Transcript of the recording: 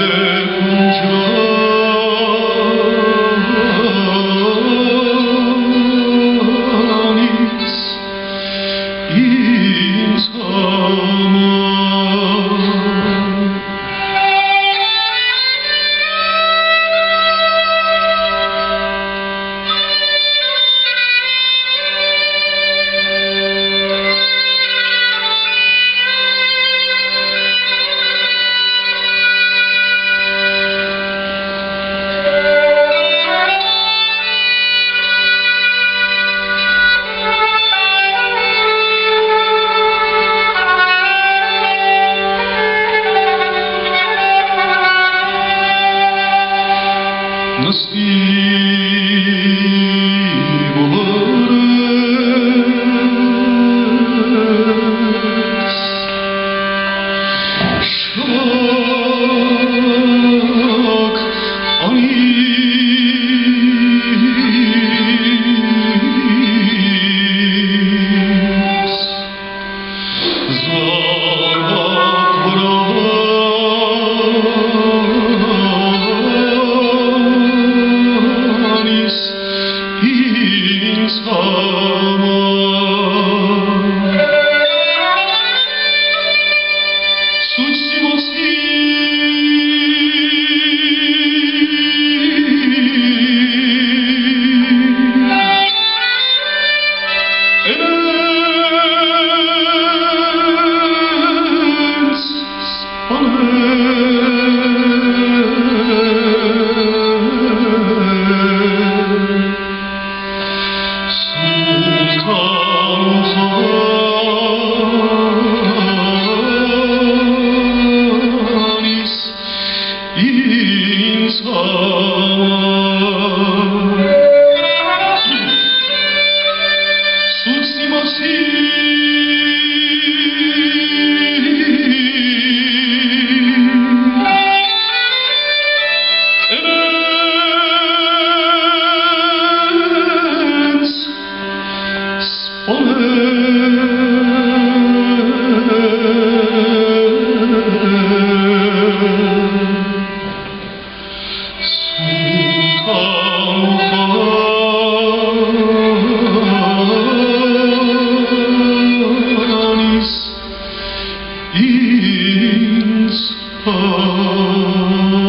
Amen. os que in in In